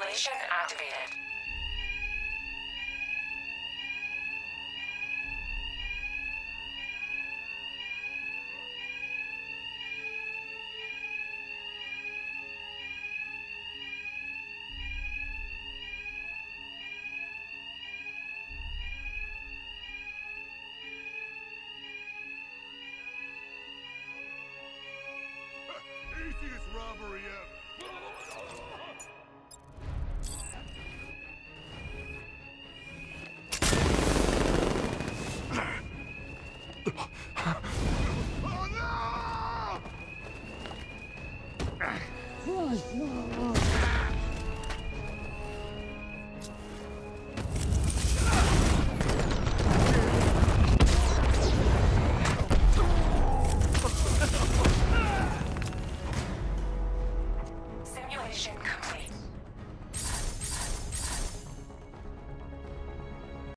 Mission activated. Robbery Simulation